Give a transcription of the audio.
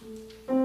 Música